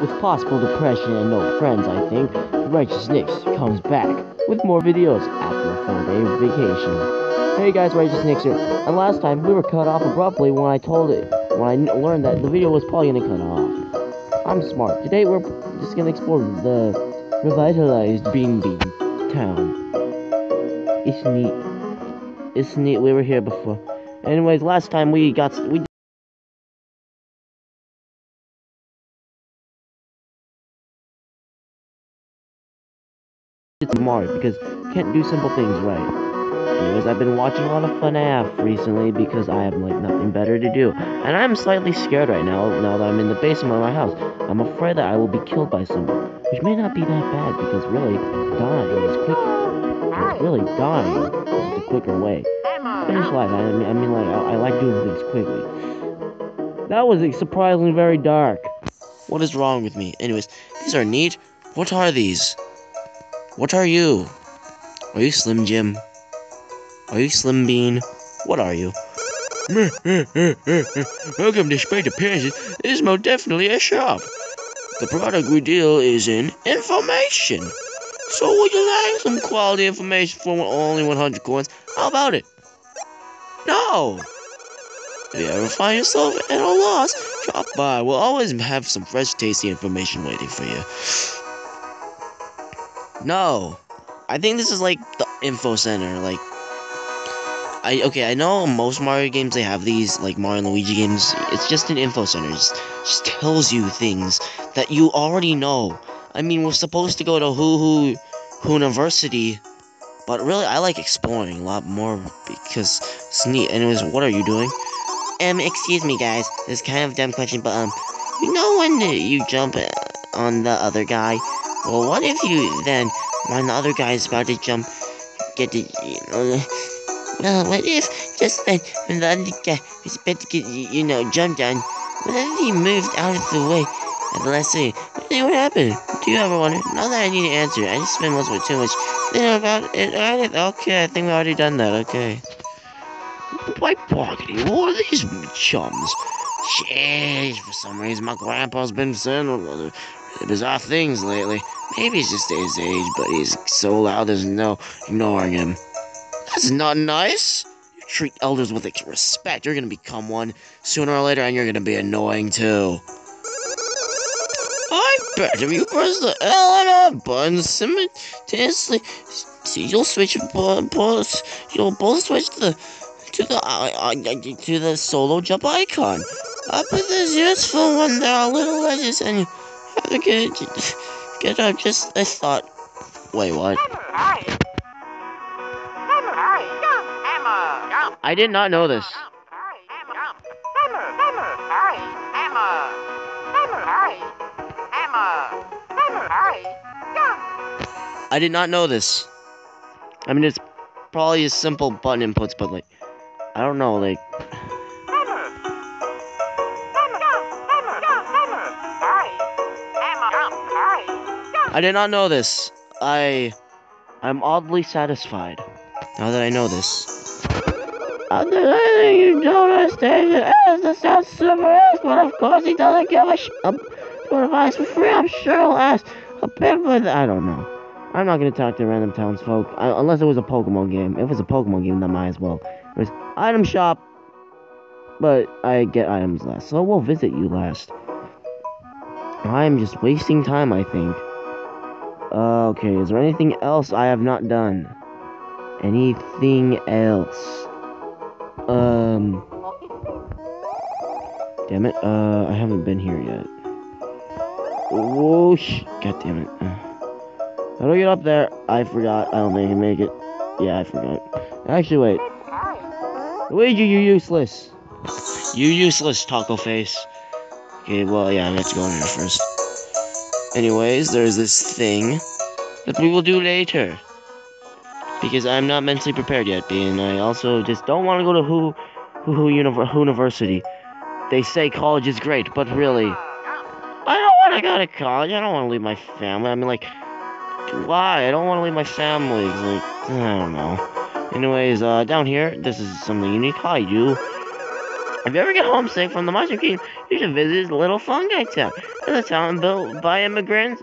With possible depression and no friends, I think, Righteous Nicks comes back with more videos after a four-day vacation. Hey guys, Righteous here. And last time, we were cut off abruptly when I told it, when I learned that the video was probably gonna cut off. I'm smart. Today, we're just gonna explore the revitalized Beanbean town. It's neat. It's neat. We were here before. Anyways, last time we got we it's Mario because can't do simple things right. Anyways, I've been watching a lot of FNAF recently because I have like nothing better to do. And I'm slightly scared right now, now that I'm in the basement of my house. I'm afraid that I will be killed by someone. Which may not be that bad because really, dying is quick. Because really, dying is a quicker way. Finish life. I mean, I mean like, I, I like doing things quickly. That was surprisingly very dark. What is wrong with me? Anyways, these are neat. What are these? What are you? Are you Slim Jim? Are you Slim Bean? What are you? Welcome to Spectre Appearances. This is most definitely a shop. The product we deal is in information. So would you like some quality information for only 100 coins? How about it? No! If you ever find yourself at a loss, drop by. We'll always have some fresh, tasty information waiting for you. No. I think this is like the info center, like I okay, I know most Mario games they have these, like Mario and Luigi games. It's just an info center. Just, tells you things that you already know. I mean, we're supposed to go to Hoo Hoo University, but really, I like exploring a lot more because it's neat. Anyways, what are you doing? Um, excuse me, guys. This is kind of dumb question, but um, you know when you jump on the other guy? Well, what if you then, when the other guy is about to jump, get to, you know, well, what if just then when the other guy was about to get, you know, jump down, what if he moved out of the way at the last second? What, what happened? Do you ever wonder? Not that I need to answer. I just spend most of it too much thinking about it. Okay, I think we've already done that. Okay. Why, Pockety, what are these chums? Jeez, for some reason my grandpa's been saying bizarre things lately. Maybe it's just his age, but he's so loud there's no ignoring him. That's not nice. You treat elders with respect. You're gonna become one sooner or later, and you're gonna be annoying too. I bet if you press the L and R button simultaneously, you'll switch both. You'll both switch to the to the uh, uh, to the solo jump icon. Up with this useful when there are little ledges, and you have to get get up. Just I thought. Wait, what? I did not know this. I did not know this. I mean, it's probably a simple button inputs, but like, I don't know, like. I did not know this. I, I'm oddly satisfied now that I know this. You don't understand it as the sound super but of course he doesn't give a sh- a, advice for free. I'm sure he'll ask a bit with I don't know. I'm not gonna talk to random townsfolk I, unless it was a Pokemon game. If it was a Pokemon game, then might as well. There's item shop, but I get items last, so we'll visit you last. I'm just wasting time, I think. Okay, is there anything else I have not done? Anything else? Um. Damn it. Uh, I haven't been here yet. Whoosh. God damn it. How do I get up there? I forgot. I don't think I can make it. Yeah, I forgot. Actually, wait. Luigi, you useless. You useless, taco face. Okay, well, yeah, I have to go in here first. Anyways, there's this thing that we will do later because I'm not mentally prepared yet, and I also just don't want to go to Who Who Who, Univ Who University. They say college is great, but really, I don't want to go to college. I don't want to leave my family. I mean, like, why? I don't want to leave my family. Like, I don't know. Anyways, uh, down here, this is something unique. Hi, you. If you ever get homesick from the Mushroom Kingdom, you should visit Little Fungi Town. It's a town built by immigrants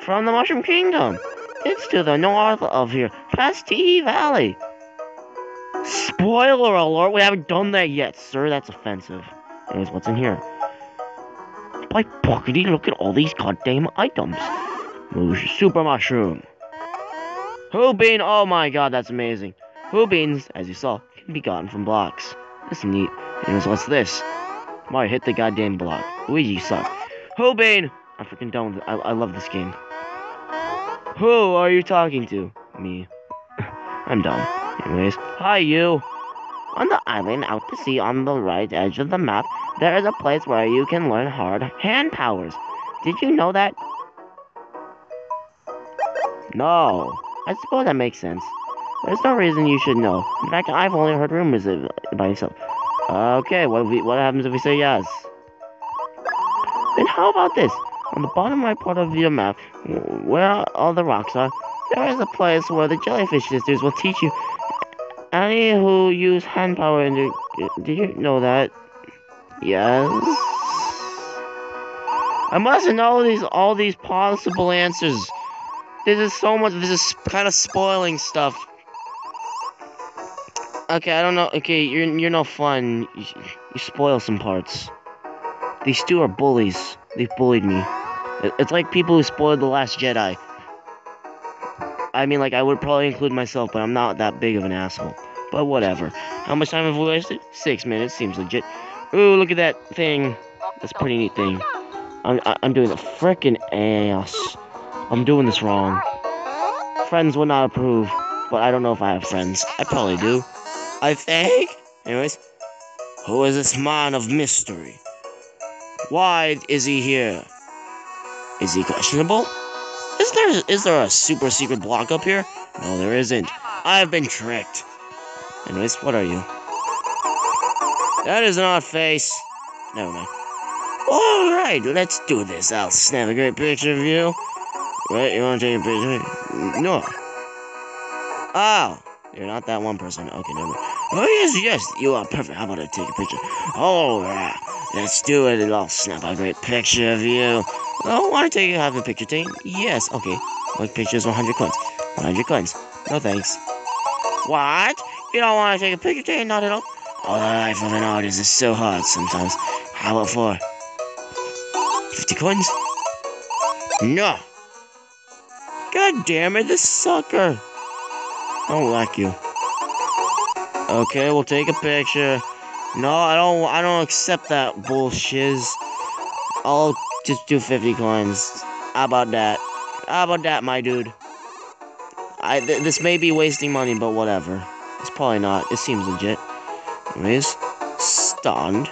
from the Mushroom Kingdom. It's to the north of here, past Tee Valley. Spoiler alert, we haven't done that yet, sir. That's offensive. Anyways, what's in here? By buckety, look at all these goddamn items. Super mushroom. Bean? Oh my god, that's amazing. Hoo beans, as you saw, can be gotten from blocks. That's neat. What's this? Mario hit the goddamn block. Luigi suck. Hoo bean? I'm freaking done with it. I, I love this game. Who are you talking to? Me. I'm dumb. Anyways, hi you. On the island out to sea on the right edge of the map, there is a place where you can learn hard hand powers. Did you know that? No. I suppose that makes sense. There's no reason you should know. In fact, I've only heard rumors of by myself. Okay, what, we, what happens if we say yes? Then how about this? On the bottom right part of your map, where all the rocks are, there is a place where the Jellyfish Sisters will teach you any who use hand power in. Did you know that? Yes? I must know these all these possible answers. This is so much. This is kind of spoiling stuff. Okay, I don't know. Okay, you're you're no fun. You, you spoil some parts. These two are bullies. They've bullied me. It's like people who spoiled The Last Jedi. I mean, like, I would probably include myself, but I'm not that big of an asshole. But whatever. How much time have we wasted? Six minutes. Seems legit. Ooh, look at that thing. That's a pretty neat thing. I'm, I'm doing the frickin' ass. I'm doing this wrong. Friends will not approve, but I don't know if I have friends. I probably do. I think. Anyways, who is this man of mystery? Why is he here? Is he questionable? Is there is there a super secret block up here? No, there isn't. I've been tricked. Anyways, what are you? That is not face. Never mind. Alright, let's do this. I'll snap a great picture of you. Wait, you wanna take a picture? No. Oh, you're not that one person. Okay, never mind. Oh, yes, yes, you are perfect. How about I take a picture? Alright, let's do it. I'll snap a great picture of you. Oh, want to take you have a picture taken? Yes, okay. My picture is 100 coins. 100 coins. No thanks. What? You don't want to take a picture taken? Not at all. Oh, the life of an artist is so hard sometimes. How about for 50 coins? No. God damn it, this sucker. I don't like you. Okay, we'll take a picture. No, I don't. I don't accept that bullshit. I'll just do 50 coins. How about that? How about that, my dude? I th this may be wasting money, but whatever. It's probably not. It seems legit. Anyways, stunned.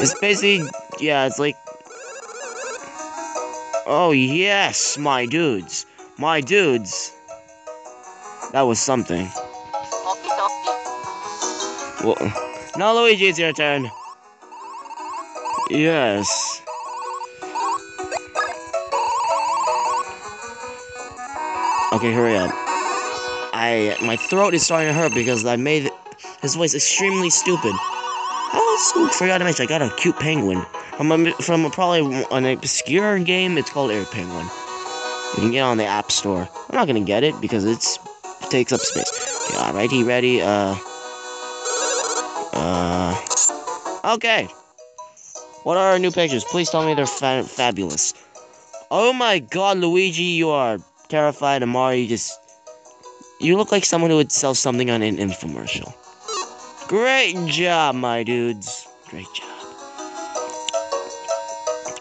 It's basically, yeah, it's like... Oh, yes, my dudes. My dudes. That was something. Well, now, Luigi, it's your turn. Yes. Okay, hurry up. I my throat is starting to hurt because I made his voice extremely stupid. I also forgot to mention I got a cute penguin from a, from a, probably an obscure game. It's called Air Penguin. You can get it on the App Store. I'm not gonna get it because it's it takes up space. Okay, alrighty, ready. Uh. Uh. Okay. What are our new pictures? Please tell me they're fa fabulous. Oh my god, Luigi, you are terrified, and Mario, you just... You look like someone who would sell something on an infomercial. Great job, my dudes. Great job.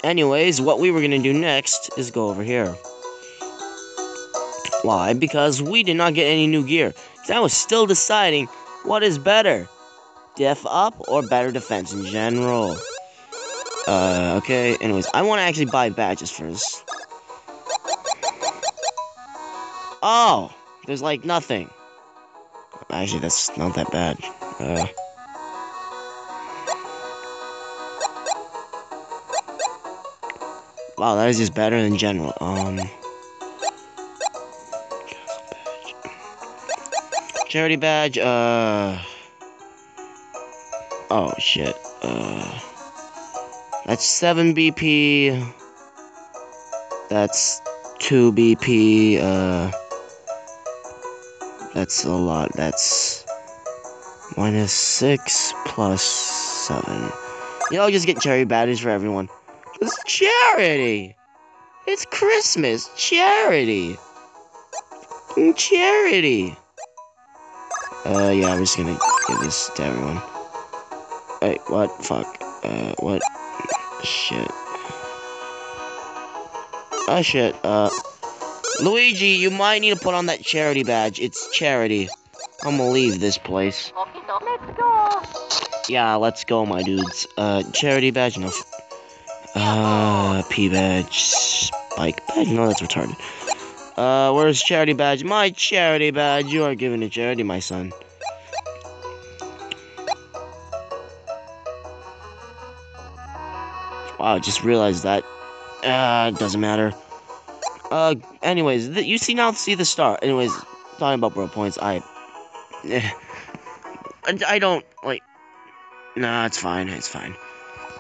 Anyways, what we were gonna do next is go over here. Why? Because we did not get any new gear. I was still deciding what is better. Def up or better defense in general. Uh, okay, anyways, I want to actually buy badges first. Oh, there's like nothing. Actually, that's not that bad. Uh... Wow, that is just better in general. Um... Charity badge, uh... Oh, shit. Uh, that's 7 BP. That's 2 BP. Uh, that's a lot. That's minus 6 plus 7. You know, just get cherry badges for everyone. It's charity! It's Christmas! Charity! Charity! Uh, yeah, I'm just gonna give this to everyone. Wait, what? Fuck. Uh, what? Shit. Oh, shit. Uh, Luigi, you might need to put on that charity badge. It's charity. I'm gonna leave this place. let's go. Yeah, let's go, my dudes. Uh, charity badge, no. Uh, P badge, spike badge. No, that's retarded. Uh, where's charity badge? My charity badge. You are giving to charity, my son. Wow, I just realized that. Uh, doesn't matter. Uh, anyways, you see now see the star. Anyways, talking about bro points, I, eh, I, I don't like. Nah, it's fine. It's fine.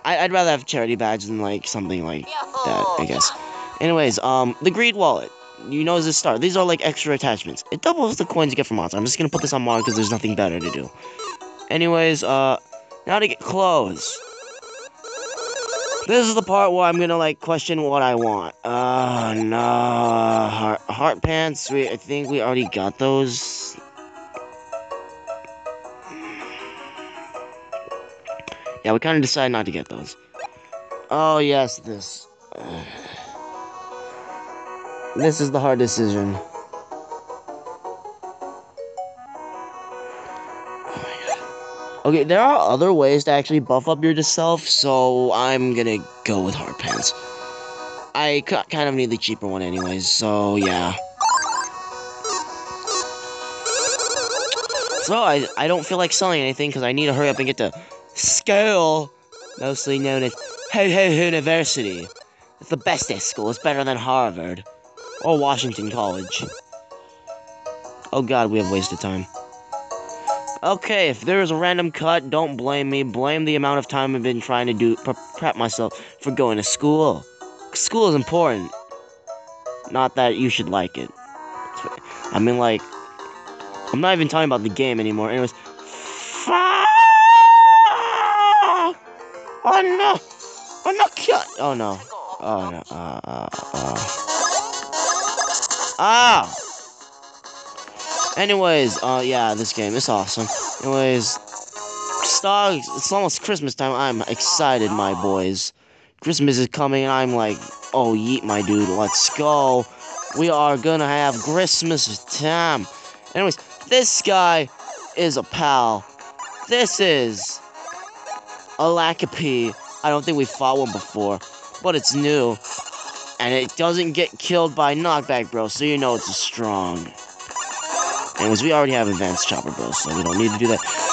I, would rather have charity badge than like something like that. I guess. Anyways, um, the greed wallet. You know, is a star. These are like extra attachments. It doubles the coins you get from monster. I'm just gonna put this on Mario because there's nothing better to do. Anyways, uh, now to get clothes. This is the part where I'm gonna like question what I want. Uh no heart heart pants. We I think we already got those. Yeah, we kind of decided not to get those. Oh yes, this. Uh, this is the hard decision. Oh okay, there are other ways to actually buff up your self, so I'm gonna go with hard pants. I kind of need the cheaper one anyways, so yeah. So I, I don't feel like selling anything because I need to hurry up and get to school, mostly known as Ho Ho University. It's the bestest school, it's better than Harvard or Washington College. Oh god, we have wasted time. Okay, if there is a random cut, don't blame me. Blame the amount of time I've been trying to do pre prep myself for going to school. School is important. Not that you should like it. I mean, like, I'm not even talking about the game anymore. Anyways, Oh no! Oh no! Oh no! Oh no! Uh, uh, uh. Ah! Anyways, uh, yeah, this game is awesome. Anyways, stars, it's almost Christmas time. I'm excited, my boys. Christmas is coming, and I'm like, oh, yeet, my dude, let's go. We are gonna have Christmas time. Anyways, this guy is a pal. This is a Lakipi. I don't think we fought one before, but it's new. And it doesn't get killed by knockback, bro, so you know it's a strong. Anyways, we already have advanced chopper, bro, so we don't need to do that.